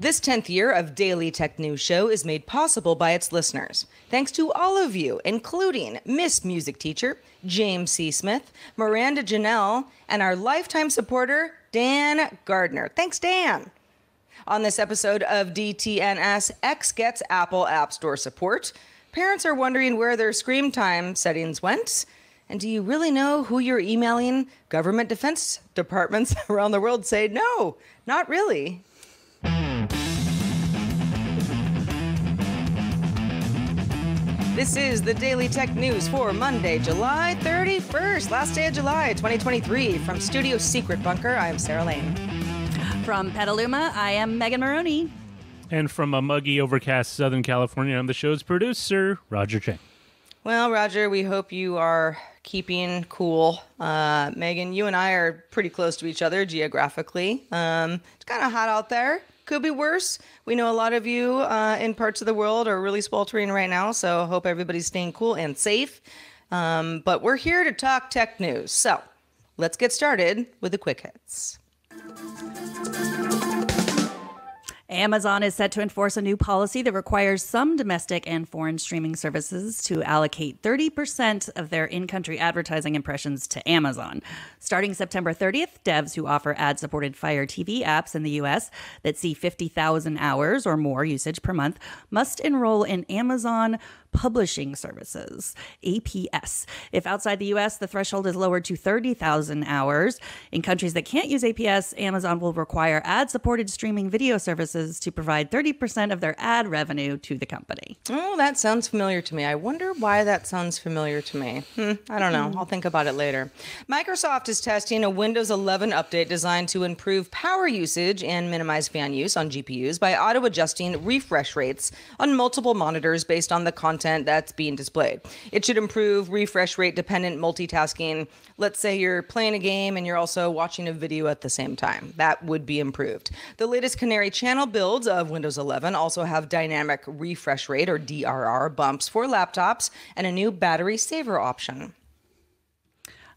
This 10th year of Daily Tech News Show is made possible by its listeners. Thanks to all of you, including Miss Music Teacher, James C. Smith, Miranda Janelle, and our lifetime supporter, Dan Gardner. Thanks, Dan. On this episode of DTNS, X gets Apple App Store support. Parents are wondering where their screen time settings went. And do you really know who you're emailing? Government defense departments around the world say no, not really. This is the Daily Tech News for Monday, July 31st, last day of July 2023. From Studio Secret Bunker, I am Sarah Lane. From Petaluma, I am Megan Morrone. And from a muggy, overcast Southern California, I'm the show's producer, Roger Chang. Well, Roger, we hope you are keeping cool. Uh, Megan, you and I are pretty close to each other geographically. Um, it's kind of hot out there. Could be worse. We know a lot of you uh, in parts of the world are really sweltering right now, so hope everybody's staying cool and safe. Um, but we're here to talk tech news. So let's get started with the quick hits. Amazon is set to enforce a new policy that requires some domestic and foreign streaming services to allocate 30% of their in country advertising impressions to Amazon. Starting September 30th, devs who offer ad supported Fire TV apps in the US that see 50,000 hours or more usage per month must enroll in Amazon Publishing Services, APS. If outside the US, the threshold is lowered to 30,000 hours. In countries that can't use APS, Amazon will require ad supported streaming video services to provide 30% of their ad revenue to the company. Oh, that sounds familiar to me. I wonder why that sounds familiar to me. Hmm, I don't know. I'll think about it later. Microsoft is testing a Windows 11 update designed to improve power usage and minimize fan use on GPUs by auto adjusting refresh rates on multiple monitors based on the content content that's being displayed. It should improve refresh rate dependent multitasking. Let's say you're playing a game and you're also watching a video at the same time. That would be improved. The latest Canary channel builds of Windows 11 also have dynamic refresh rate or DRR bumps for laptops and a new battery saver option.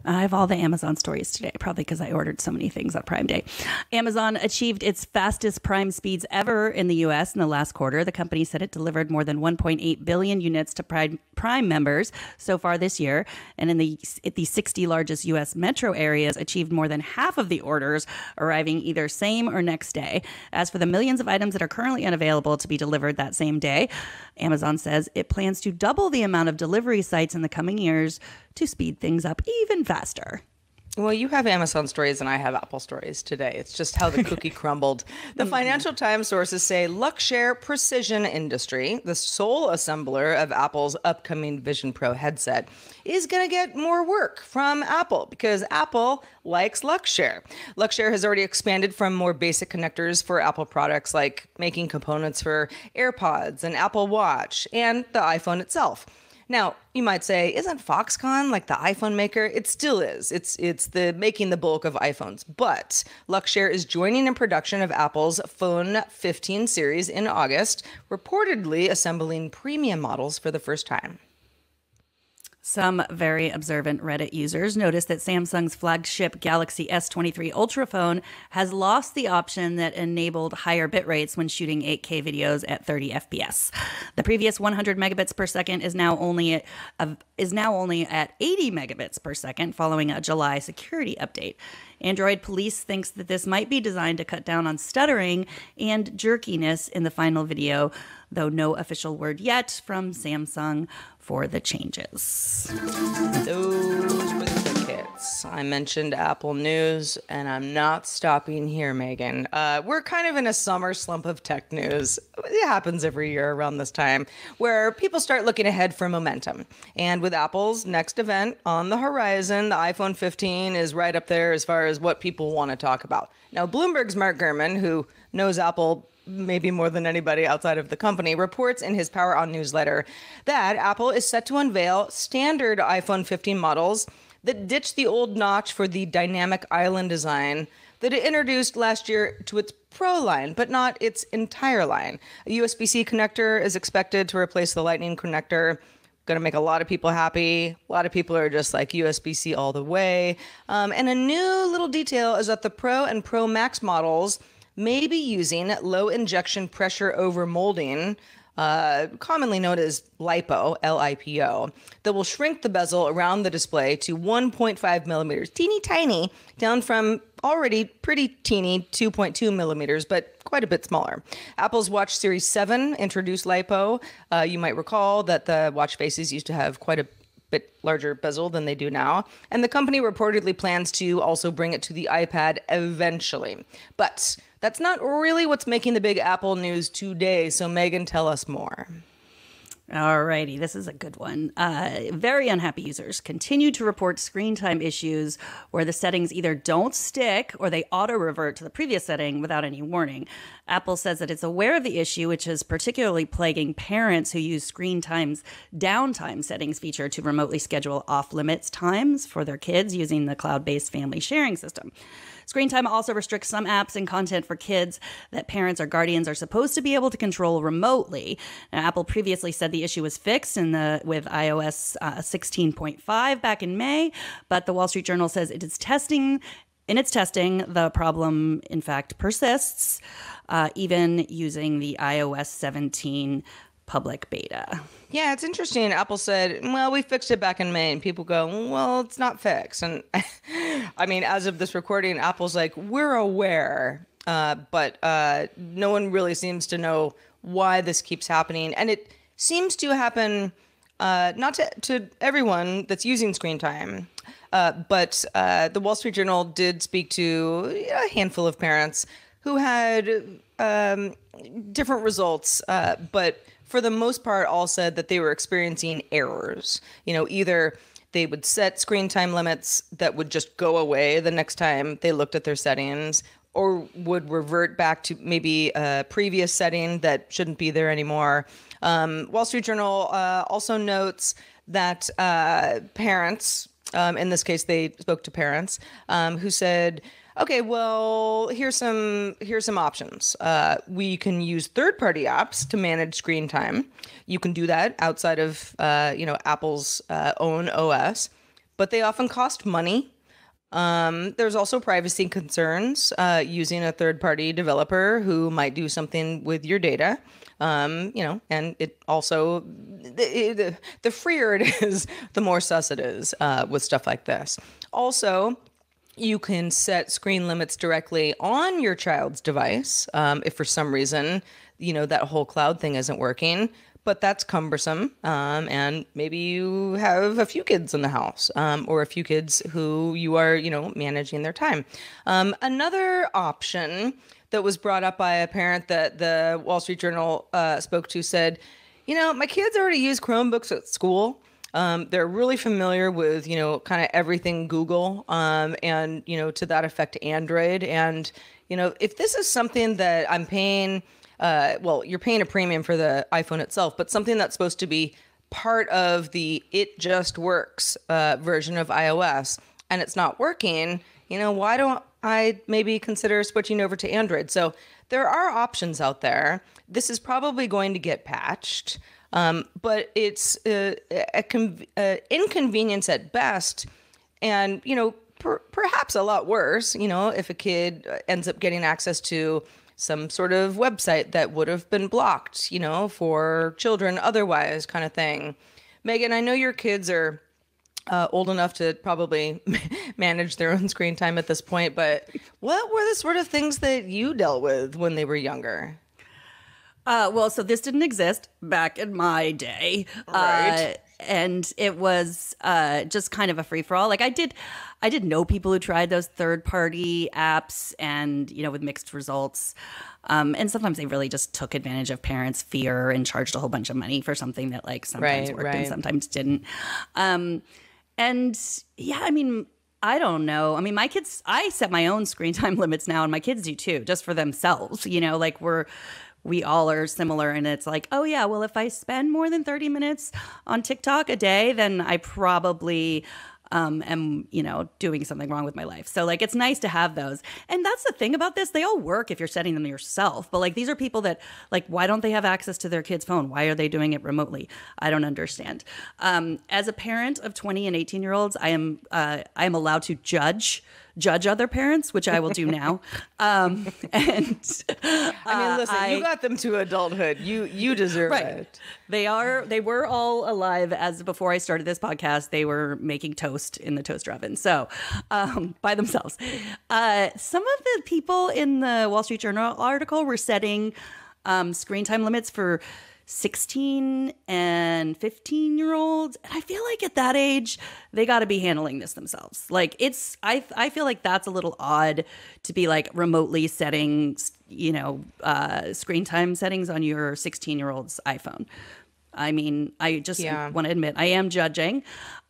I have all the Amazon stories today, probably because I ordered so many things on Prime Day. Amazon achieved its fastest Prime speeds ever in the US in the last quarter. The company said it delivered more than 1.8 billion units to Prime, Prime members so far this year. And in the, the 60 largest US metro areas, achieved more than half of the orders arriving either same or next day. As for the millions of items that are currently unavailable to be delivered that same day, Amazon says it plans to double the amount of delivery sites in the coming years to speed things up even faster. Well, you have Amazon stories and I have Apple stories today. It's just how the cookie crumbled. The mm-hmm. Financial Times sources say Luxshare Precision Industry, the sole assembler of Apple's upcoming Vision Pro headset, is going to get more work from Apple because Apple likes Luxshare. Luxshare has already expanded from more basic connectors for Apple products like making components for AirPods and Apple Watch and the iPhone itself. Now, you might say, isn't Foxconn like the iPhone maker? It still is. It's it's the making the bulk of iPhones. But Luxshare is joining in production of Apple's Phone 15 series in August, reportedly assembling premium models for the first time. Some very observant Reddit users noticed that Samsung's flagship Galaxy S23 Ultra phone has lost the option that enabled higher bit rates when shooting 8K videos at 30 FPS. The previous 100 megabits per second is now only at, uh, is now only at 80 megabits per second following a July security update. Android Police thinks that this might be designed to cut down on stuttering and jerkiness in the final video, though no official word yet from Samsung for the changes. Those were the quick hits. I mentioned Apple News, and I'm not stopping here, Megan. Uh, we're kind of in a summer slump of tech news. It happens every year around this time, where people start looking ahead for momentum. And with Apple's next event on the horizon, the iPhone 15 is right up there as far as what people want to talk about. Now, Bloomberg's Mark Gurman, who knows Apple maybe more than anybody outside of the company, reports in his Power On newsletter that Apple is set to unveil standard iPhone 15 models that ditch the old notch for the dynamic island design that it introduced last year to its Pro line, but not its entire line. A USB C connector is expected to replace the Lightning connector. Going to make a lot of people happy. A lot of people are just like USB C all the way. Um, and a new little detail is that the Pro and Pro Max models may be using low injection pressure over molding uh, commonly known as LiPo, L I P O, that will shrink the bezel around the display to 1.5 millimeters, teeny tiny, down from already pretty teeny 2.2 millimeters, but quite a bit smaller. Apple's Watch Series 7 introduced LiPo. Uh, you might recall that the watch faces used to have quite a bit larger bezel than they do now. And the company reportedly plans to also bring it to the iPad eventually. But that's not really what's making the big Apple news today. So, Megan, tell us more. Alrighty, this is a good one. Uh, very unhappy users continue to report screen time issues where the settings either don't stick or they auto revert to the previous setting without any warning. Apple says that it's aware of the issue, which is particularly plaguing parents who use screen times downtime settings feature to remotely schedule off limits times for their kids using the cloud based family sharing system. Screen time also restricts some apps and content for kids that parents or guardians are supposed to be able to control remotely. Now, Apple previously said the issue was fixed in the with iOS uh, 16.5 back in May, but the Wall Street Journal says it is testing in its testing, the problem, in fact, persists, uh, even using the iOS 17 public beta. Yeah, it's interesting. Apple said, well, we fixed it back in May, and people go, well, it's not fixed. And I mean, as of this recording, Apple's like, we're aware, uh, but uh, no one really seems to know why this keeps happening. And it seems to happen uh, not to, to everyone that's using screen time. Uh, but uh, the Wall Street Journal did speak to a handful of parents who had um, different results, uh, but for the most part, all said that they were experiencing errors. You know, either they would set screen time limits that would just go away the next time they looked at their settings, or would revert back to maybe a previous setting that shouldn't be there anymore. Um, Wall Street Journal uh, also notes that uh, parents, um, in this case, they spoke to parents um, who said, okay, well, here's some here's some options. Uh, we can use third-party apps to manage screen time. You can do that outside of uh, you know Apple's uh, own OS, but they often cost money. Um, there's also privacy concerns uh, using a third-party developer who might do something with your data. Um, you know, and it also the, the, the freer it is, the more sus it is uh, with stuff like this. Also, you can set screen limits directly on your child's device um, if for some reason you know that whole cloud thing isn't working but that's cumbersome um, and maybe you have a few kids in the house um, or a few kids who you are you know managing their time. Um, another option that was brought up by a parent that the wall street journal uh, spoke to said you know my kids already use chromebooks at school um, they're really familiar with, you know, kind of everything Google um, and, you know, to that effect, Android. And, you know, if this is something that I'm paying, uh, well, you're paying a premium for the iPhone itself, but something that's supposed to be part of the it just works uh, version of iOS and it's not working, you know, why don't I maybe consider switching over to Android? So there are options out there. This is probably going to get patched. Um, but it's uh, a con- inconvenience at best, and you know per- perhaps a lot worse. You know, if a kid ends up getting access to some sort of website that would have been blocked, you know, for children otherwise, kind of thing. Megan, I know your kids are uh, old enough to probably manage their own screen time at this point, but what were the sort of things that you dealt with when they were younger? Uh, well, so this didn't exist back in my day. Right. Uh, and it was uh, just kind of a free for all. Like I did, I did know people who tried those third party apps, and you know, with mixed results. Um, and sometimes they really just took advantage of parents' fear and charged a whole bunch of money for something that like sometimes Right, worked right. and sometimes didn't. Um, and yeah, I mean, I don't know. I mean, my kids, I set my own screen time limits now, and my kids do too, just for themselves. You know, like we're, we all are similar. And it's like, oh, yeah, well, if I spend more than 30 minutes on TikTok a day, then I probably um, am, you know, doing something wrong with my life. So, like, it's nice to have those. And that's the thing about this. They all work if you're setting them yourself. But, like, these are people that, like, why don't they have access to their kid's phone? Why are they doing it remotely? I don't understand. Um, as a parent of 20 and 18 year olds, I am, uh, I am allowed to judge judge other parents, which I will do now. um, and I mean, listen, I- you got them to adulthood. You you deserve Right. it. They are they were all alive as before I started this podcast. They were making toast in the toaster oven. So, um, by themselves. Uh, some of the people in the Wall Street Journal article were setting um, screen time limits for 16 and 15 year olds. And I feel like at that age, they got to be handling this themselves. Like it's I I feel like that's a little odd to be like remotely setting, you know, uh, screen time settings on your 16 year old's iPhone. I mean, I just Yeah. want to admit I am judging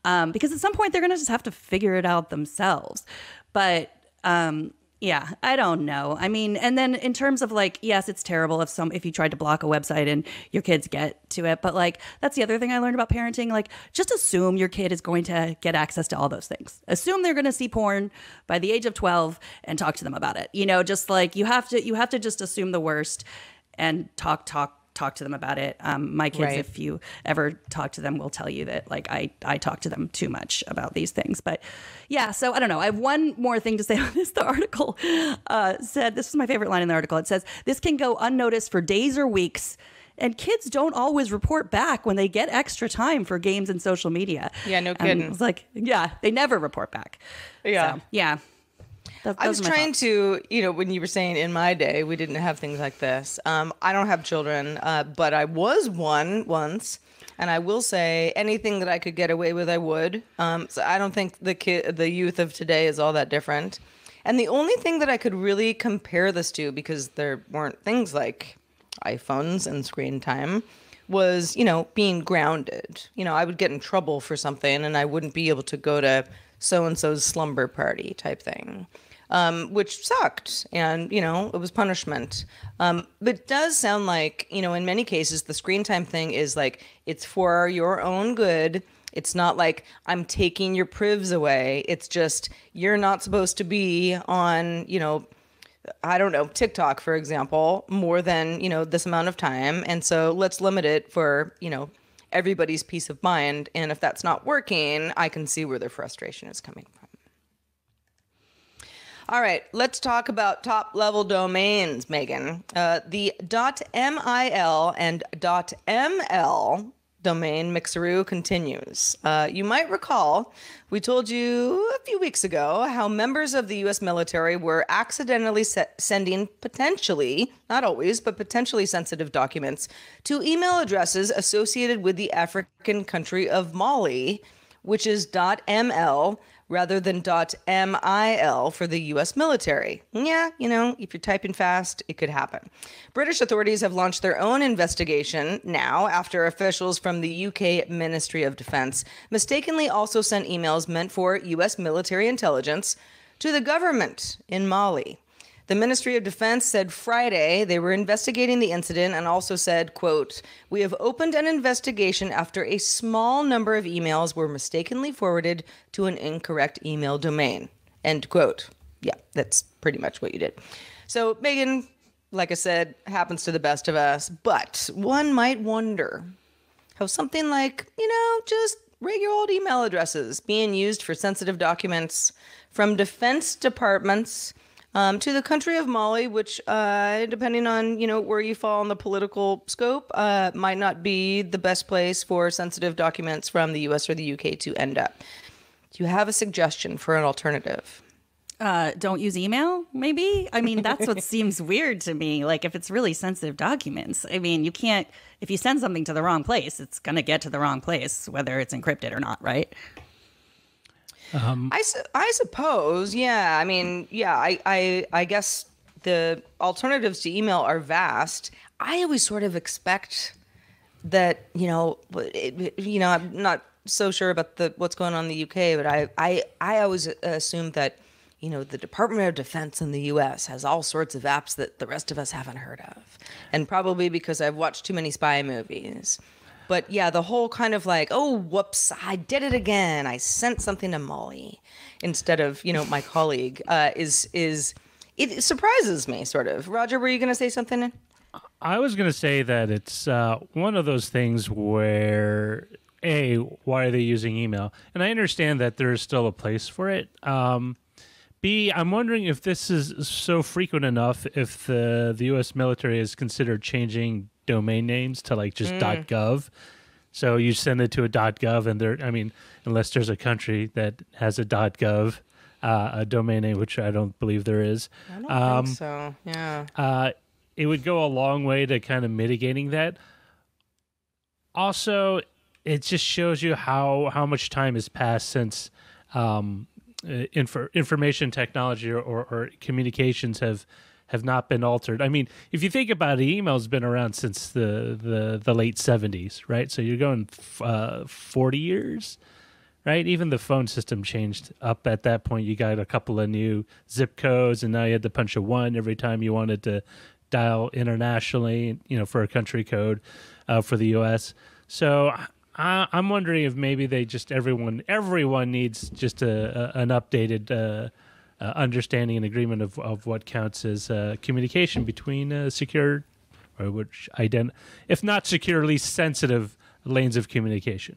um, because at some point they're going to just have to figure it out themselves. But um, yeah, I don't know. I mean, and then in terms of like, yes, it's terrible if some if you tried to block a website and your kids get to it, but like that's the other thing I learned about parenting. Like, just assume your kid is going to get access to all those things. Assume they're going to see porn by the age of twelve and talk to them about it. You know, just like you have to you have to just assume the worst and talk talk talk to them about it. Um, my kids, Right. if you ever talk to them, will tell you that like I I talk to them too much about these things. But yeah, so I don't know. I have one more thing to say on this. The article uh, said this is my favorite line in the article. It says this can go unnoticed for days or weeks. And kids don't always report back when they get extra time for games and social media. Yeah, no And kidding. It's like, yeah, they never report back. Yeah. So, yeah. Th- I was trying thoughts. to, you know, when you were saying in my day we didn't have things like this. Um, I don't have children, uh, but I was one once, and I will say anything that I could get away with, I would. Um, so I don't think the kid, the youth of today, is all that different. And the only thing that I could really compare this to, because there weren't things like iPhones and screen time, was you know being grounded. You know, I would get in trouble for something, and I wouldn't be able to go to so and so's slumber party type thing um, which sucked. And, you know, it was punishment. Um, but it does sound like, you know, in many cases, the screen time thing is like it's for your own good. It's not like I'm taking your privs away. It's just you're not supposed to be on, you know, I don't know, TikTok, for example, more than, you know, this amount of time. And so let's limit it for, you know, everybody's peace of mind. And if that's not working, I can see where their frustration is coming from. All right, let's talk about top level domains, Megan. Uh, the .mil and .ml domain mixeroo continues. Uh, you might recall we told you a few weeks ago how members of the U.S. military were accidentally se- sending potentially, not always, but potentially sensitive documents to email addresses associated with the African country of Mali, which is .ml rather than .mil for the US military. Yeah, you know, if you're typing fast, it could happen. British authorities have launched their own investigation now after officials from the UK Ministry of Defense mistakenly also sent emails meant for US military intelligence to the government in Mali. The Ministry of Defense said Friday they were investigating the incident and also said, quote, "We have opened an investigation after a small number of emails were mistakenly forwarded to an incorrect email domain." End quote. Yeah, that's pretty much what you did. So, Megan, like I said, happens to the best of us, but one might wonder how something like, you know, just regular old email addresses being used for sensitive documents from defense departments um, to the country of Mali, which, uh, depending on you know where you fall in the political scope, uh, might not be the best place for sensitive documents from the U.S. or the UK to end up. Do you have a suggestion for an alternative? uh, don't use email maybe i mean that's what seems weird to me like if it's really sensitive documents i mean you can't if you send something to the wrong place it's going to get to the wrong place whether it's encrypted or not right Um, I, su- I suppose, yeah. I mean, yeah. I, I I guess the alternatives to email are vast. I always sort of expect that you know, it, you know, I'm not so sure about the what's going on in the UK, but I I I always assume that you know the Department of Defense in the U.S. has all sorts of apps that the rest of us haven't heard of, and probably because I've watched too many spy movies. But yeah, the whole kind of like, oh, whoops, I did it again. I sent something to Molly instead of you know my colleague uh, is is it surprises me sort of. Roger, were you going to say something? I was going to say that it's uh, one of those things where a why are they using email? And I understand that there is still a place for it, um, B, I'm wondering if this is so frequent enough if the the U.S. military has considered changing domain names to like just .gov. So you send it to a .gov, and there, I mean, unless there's a country that has a .gov, uh, a domain name, which I don't believe there is, I don't Um, think so. Yeah. uh, it would go a long way to kind of mitigating that. Also, it just shows you how how much time has passed since um, uh, infor- information technology or, or, or communications have have not been altered. I mean, if you think about it, email's been around since the the, the late seventies, right? So you're going uh, forty years, right? Even the phone system changed up at that point. You got a couple of new zip codes, and now you had to punch a one every time you wanted to dial internationally, you know, for a country code uh, for the U.S. So I, I'm wondering if maybe they just everyone everyone needs just a, a an updated. Uh, uh, understanding and agreement of, of what counts as uh, communication between uh, secure or which ident- if not securely sensitive lanes of communication.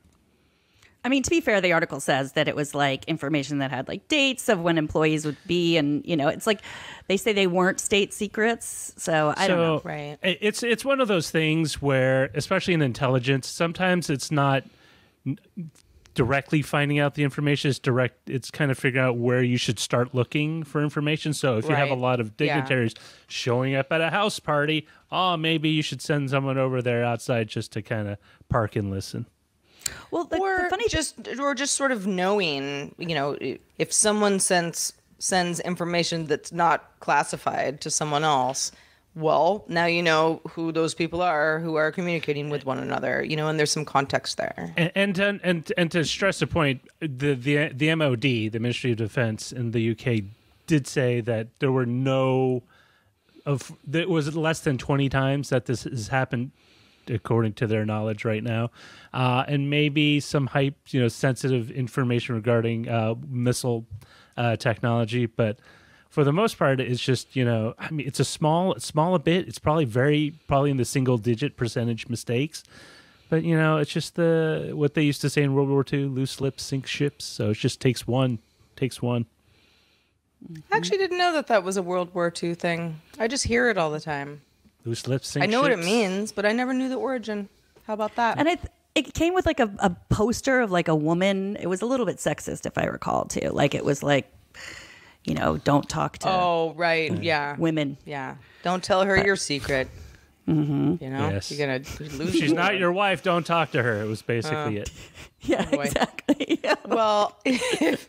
I mean, to be fair, the article says that it was like information that had like dates of when employees would be, and you know, it's like they say they weren't state secrets. So I don't know. Right. It's it's one of those things where, especially in intelligence, sometimes it's not n- directly finding out the information. It's direct. It's kind of figuring out where you should start looking for information. So if you have a lot of Yeah. dignitaries showing up at a house party, oh, maybe you should send someone over there outside just to kind of park and listen. Well, the, or the funny just or just sort of knowing, you know, if someone sends sends information that's not classified to someone else, well, now you know who those people are who are communicating with one another, you know, and there's some context there. And and to, and, and to stress the point, the the the MOD, the Ministry of Defense in the UK, did say that there were no of that was less than twenty times that this has happened, according to their knowledge right now, uh, and maybe some hype, you know, sensitive information regarding uh, missile uh, technology, but. For the most part, it's just you know, I mean, it's a small, small a bit. It's probably very, probably in the single digit percentage mistakes, but you know, it's just the what they used to say in World War II: loose lips sink ships. So it just takes one, takes one. I actually didn't know that that was a World War II thing. I just hear it all the time. Loose lips sink I know what it means, but I never knew the origin. How about that? And it it came with like a, a poster of like a woman. It was a little bit sexist, if I recall, too. Like it was like, you know, don't talk to oh, right. Yeah. women. Yeah. Don't tell her your secret. Mm-hmm. You know, Yes. you're gonna lose. She's not your wife. Don't talk to her. It was basically it. Yeah, boy. exactly. Yeah. Well, if,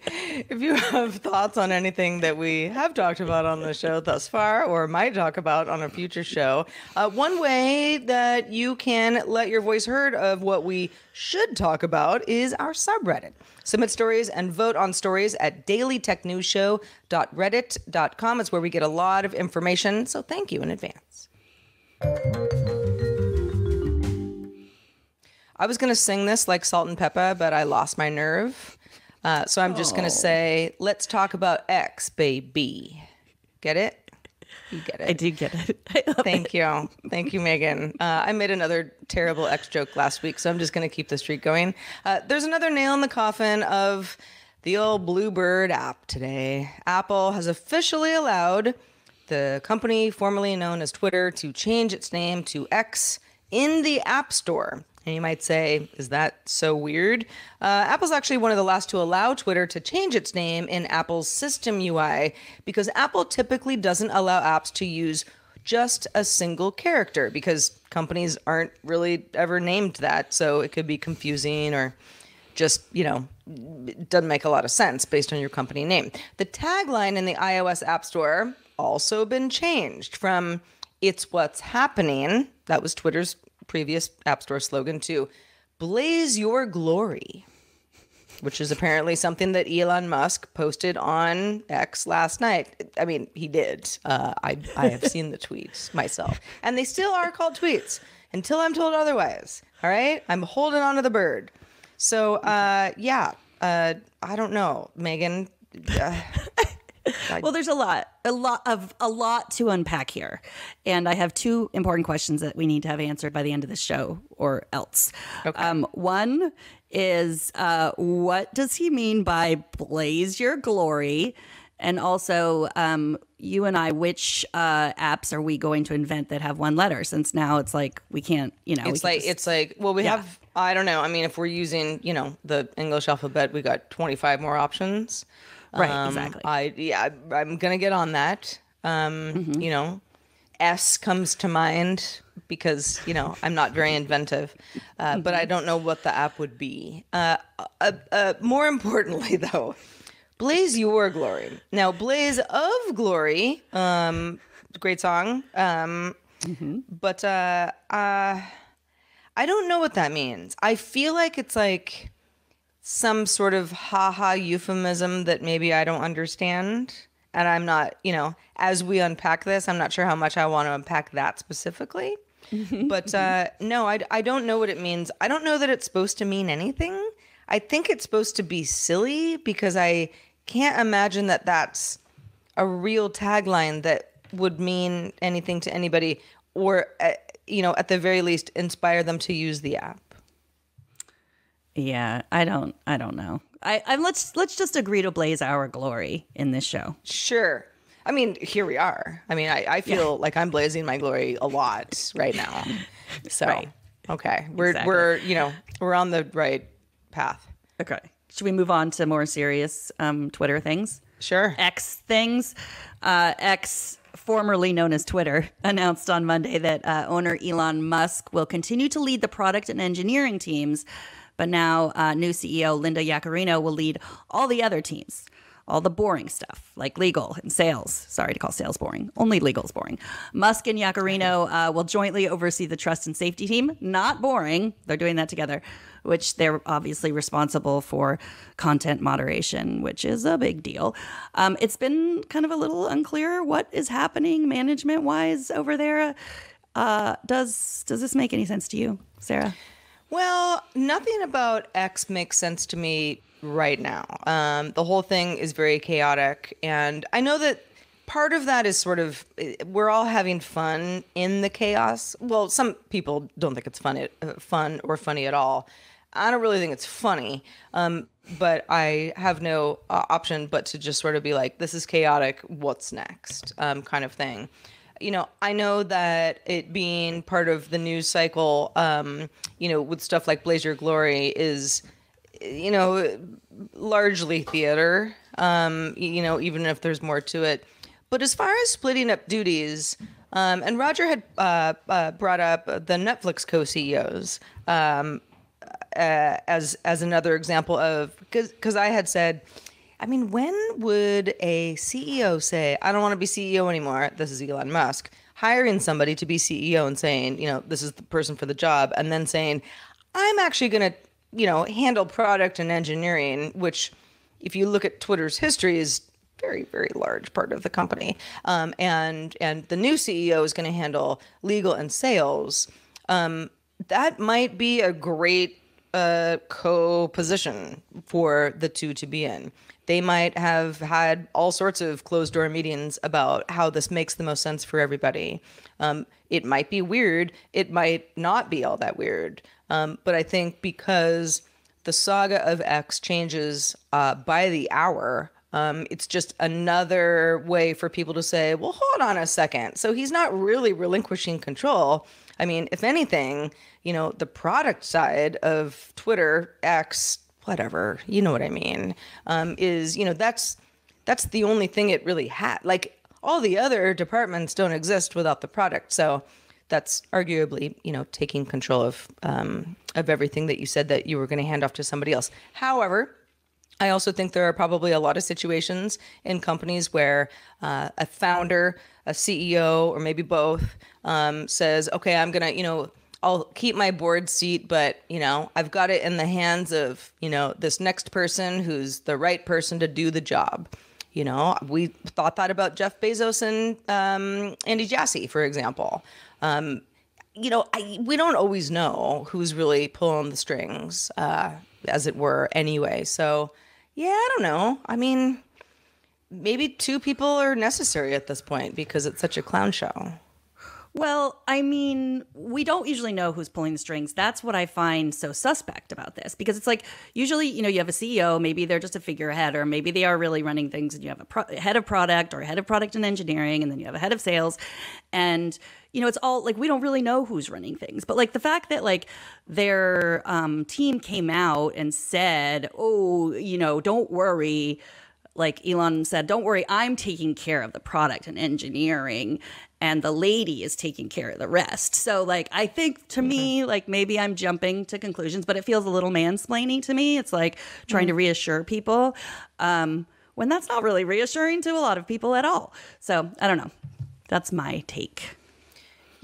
if you have thoughts on anything that we have talked about on the show thus far, or might talk about on a future show, uh, one way that you can let your voice heard of what we should talk about is our subreddit. Submit stories and vote on stories at dailytechnewsshow.reddit.com. It's where we get a lot of information, so thank you in advance. I was going to sing this like Salt-N-Pepa, but I lost my nerve. Uh, so I'm just going to say, let's talk about X, baby. Get it? You get it. I do get it. Thank you. Thank you, Megan. Uh, I made another terrible X joke last week, so I'm just going to keep the streak going. Uh, there's another nail in the coffin of the old Bluebird app today. Apple has officially allowed the company formerly known as Twitter to change its name to X in the App Store. And you might say, is that so weird? Uh, Apple's actually one of the last to allow Twitter to change its name in Apple's system UI because Apple typically doesn't allow apps to use just a single character because companies aren't really ever named that. So it could be confusing or just, you know, doesn't make a lot of sense based on your company name. The tagline in the iOS App Store also been changed from it's what's happening, that was Twitter's previous App Store slogan, to blaze your glory, which is apparently something that Elon Musk posted on X last night. I mean, he did. Uh, I, I have seen the tweets myself, and they still are called tweets until I'm told otherwise. All right? I'm holding on to the bird. So, uh, yeah, uh, I don't know, Megan. Uh, Well, there's a lot, a lot of a lot to unpack here, and I have two important questions that we need to have answered by the end of the show, or else. Okay. Um, one is, uh, what does he mean by "blaze your glory"? And also, um, you and I, which uh, apps are we going to invent that have one letter? Since now it's like we can't, you know, It's like just- it's like well, we Yeah. have I don't know. I mean, if we're using you know the English alphabet, we got twenty five more options. Right, Um, exactly. I yeah, I'm gonna get on that. Um, Mm-hmm. You know, S comes to mind because you know I'm not very inventive, uh, but I Mm-hmm. don't know what the app would be. Uh, uh, uh, more importantly, though, Blaze Your Glory. Now, Blaze of Glory, um, great song. Um, Mm-hmm. but uh, uh, I don't know what that means. I feel like it's like some sort of haha euphemism that maybe I don't understand. And I'm not, you know, as we unpack this, I'm not sure how much I want to unpack that specifically. but uh, no, I, I don't know what it means. I don't know that it's supposed to mean anything. I think it's supposed to be silly because I can't imagine that that's a real tagline that would mean anything to anybody or uh, you know at the very least inspire them to use the app yeah, I don't, I don't know. I, I let's let's just agree to blaze our glory in this show. sure i mean here we are i mean i, I feel like i'm blazing my glory a lot right now so Right. okay we're Exactly. we're you know we're on the right path Okay, should we move on to more serious um, Twitter things? sure X things. Uh, X, formerly known as Twitter, announced on Monday that uh, owner Elon Musk will continue to lead the product and engineering teams, but now uh, new CEO Linda Yaccarino will lead all the other teams. All the boring stuff like legal and sales. Sorry to call sales boring. Only legal is boring. Musk and Yaccarino uh, will jointly oversee the trust and safety team. Not boring. They're doing that together, which they're obviously responsible for content moderation, which is a big deal. Um, it's been kind of a little unclear what is happening management wise over there. Uh, does does this make any sense to you, Sarah? Well, nothing about X makes sense to me right now. Um, the whole thing is very chaotic, and I know that part of that is sort of we're all having fun in the chaos. Well, some people don't think it's fun, uh, fun or funny at all. I don't really think it's funny, um, but I have no uh, option but to just sort of be like, "This is chaotic. What's next?" Um, kind of thing you know, I know that it being part of the news cycle, um, you know, with stuff like Blaze Your Glory is, you know, largely theater, um, you know, even if there's more to it. But as far as splitting up duties, um, and Roger had uh, uh, brought up the Netflix co CEOs um, uh, as as another example of because I had said, I mean, when would a CEO say, "I don't want to be CEO anymore"? This is Elon Musk hiring somebody to be CEO and saying, you know, this is the person for the job, and then saying, "I'm actually going to, you know, handle product and engineering," which, if you look at Twitter's history, is very very large part of the company um, and and the new ceo is going to handle legal and sales um, that might be a great uh, co-position for the two to be in they might have had all sorts of closed door meetings about how this makes the most sense for everybody um, it might be weird it might not be all that weird um, but i think because the saga of X changes uh, by the hour. Um, it's just another way for people to say, well, hold on a second. So he's not really relinquishing control. I mean, if anything, you know, the product side of Twitter, X, whatever, you know what I mean, um, is, you know, that's that's the only thing it really had. Like all the other departments don't exist without the product. So that's arguably, you know, taking control of um, of everything that you said that you were going to hand off to somebody else. However, I also think there are probably a lot of situations in companies where uh, a founder, a CEO, or maybe both um, says, "Okay, I'm gonna, you know." I'll keep my board seat, but you know, I've got it in the hands of, you know, this next person who's the right person to do the job. You know, we thought that about Jeff Bezos and um, Andy Jassy, for example. Um, you know, I, we don't always know who's really pulling the strings, uh, as it were, anyway. So, yeah, I don't know. I mean, maybe two people are necessary at this point because it's such a clown show. Well, I mean, we don't usually know who's pulling the strings. That's what I find so suspect about this because it's like usually, you know, you have a CEO, maybe they're just a figurehead, or maybe they are really running things, and you have a pro- head of product or head of product and engineering, and then you have a head of sales. And, you know, it's all like we don't really know who's running things. But like the fact that like their um, team came out and said, oh, you know, don't worry like Elon said, don't worry, I'm taking care of the product and engineering and the lady is taking care of the rest. So like I think to mm-hmm. me like maybe I'm jumping to conclusions, but it feels a little mansplaining to me. It's like trying mm-hmm. to reassure people um, when that's not really reassuring to a lot of people at all. So I don't know. That's my take.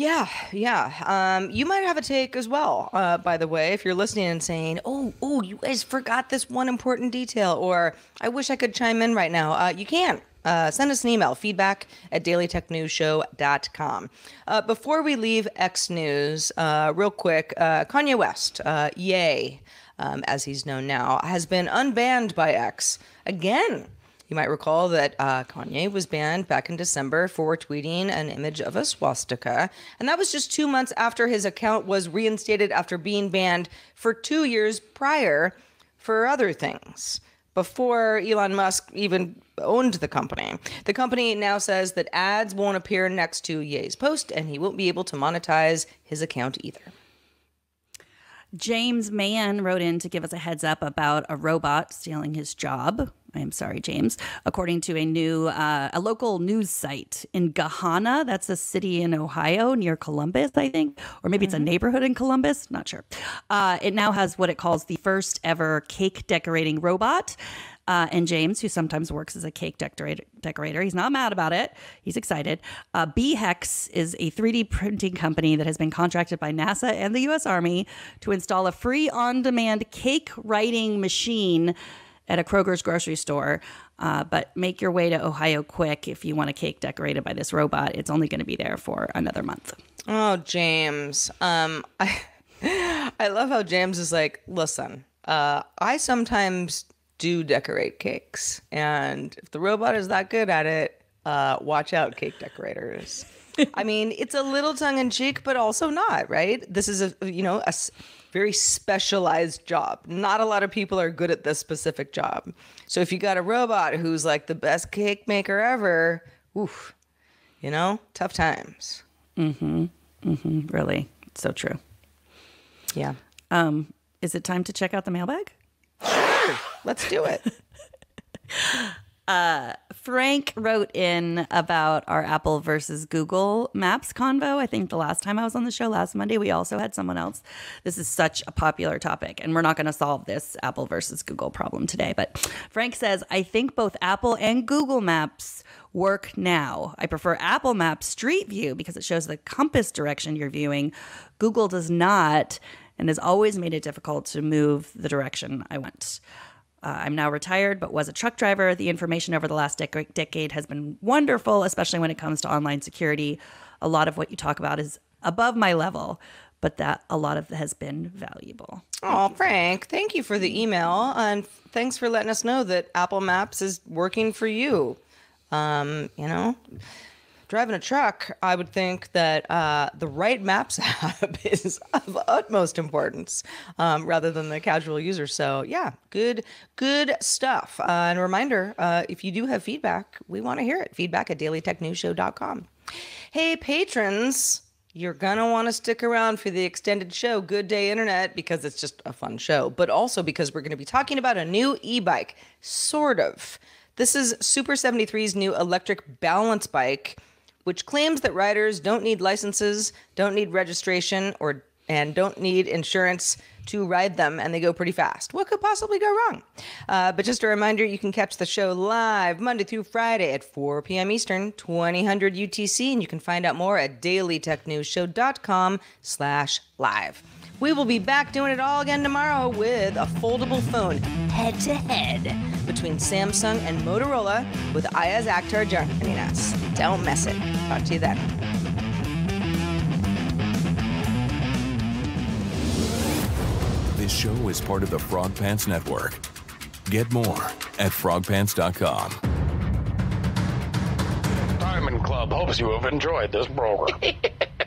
Yeah, yeah. Um, you might have a take as well. Uh, by the way, if you're listening and saying, "Oh, oh, you guys forgot this one important detail," or "I wish I could chime in right now," uh, you can uh, send us an email, feedback at dailytechnewsshow.com. Uh, before we leave X News, uh, real quick, uh, Kanye West, uh, Ye, um, as he's known now, has been unbanned by X again. You might recall that uh, Kanye was banned back in December for tweeting an image of a swastika. And that was just two months after his account was reinstated after being banned for two years prior for other things before Elon Musk even owned the company. The company now says that ads won't appear next to Ye's post and he won't be able to monetize his account either. James Mann wrote in to give us a heads up about a robot stealing his job. I am sorry, James. According to a new, uh, a local news site in Gahanna, that's a city in Ohio near Columbus, I think, or maybe it's a mm-hmm. neighborhood in Columbus. Not sure. Uh, it now has what it calls the first ever cake decorating robot. Uh, and James, who sometimes works as a cake decorator, decorator, he's not mad about it. He's excited. Uh, BeeHex is a 3D printing company that has been contracted by NASA and the U.S. Army to install a free on-demand cake writing machine at a Kroger's grocery store. Uh, but make your way to Ohio quick if you want a cake decorated by this robot. It's only going to be there for another month. Oh, James. Um, I, I love how James is like, listen, uh, I sometimes do decorate cakes, and if the robot is that good at it, uh, watch out, cake decorators. I mean, it's a little tongue in cheek, but also not, right? This is a you know a very specialized job. Not a lot of people are good at this specific job. So if you got a robot who's like the best cake maker ever, oof, you know, tough times. Mm-hmm. Mm-hmm. Really. It's so true. Yeah. Um, is it time to check out the mailbag? Sure. Let's do it. Uh, Frank wrote in about our Apple versus Google Maps convo. I think the last time I was on the show last Monday, we also had someone else. This is such a popular topic, and we're not going to solve this Apple versus Google problem today. But Frank says, I think both Apple and Google Maps work now. I prefer Apple Maps Street View because it shows the compass direction you're viewing. Google does not and has always made it difficult to move the direction I want. Uh, I'm now retired, but was a truck driver. The information over the last dec- decade has been wonderful, especially when it comes to online security. A lot of what you talk about is above my level, but that a lot of it has been valuable. Oh, Frank, thank you for the email. And thanks for letting us know that Apple Maps is working for you. Um, you know, driving a truck, I would think that uh, the right Maps app is of utmost importance um, rather than the casual user. So, yeah, good, good stuff. Uh, and a reminder uh, if you do have feedback, we want to hear it. Feedback at dailytechnewsshow.com. Hey, patrons. You're going to want to stick around for the extended show, Good Day Internet, because it's just a fun show, but also because we're going to be talking about a new e bike, sort of. This is Super 73's new electric balance bike which claims that riders don't need licenses, don't need registration, or and don't need insurance to ride them, and they go pretty fast. What could possibly go wrong? Uh, but just a reminder, you can catch the show live Monday through Friday at 4 p.m. Eastern, 2000 UTC, and you can find out more at dailytechnewsshow.com slash live. We will be back doing it all again tomorrow with a foldable phone head to head between Samsung and Motorola with Ayaz Akhtar joining us. Don't miss it. Talk to you then. This show is part of the Frog Pants Network. Get more at frogpants.com. Diamond Club hopes you have enjoyed this program.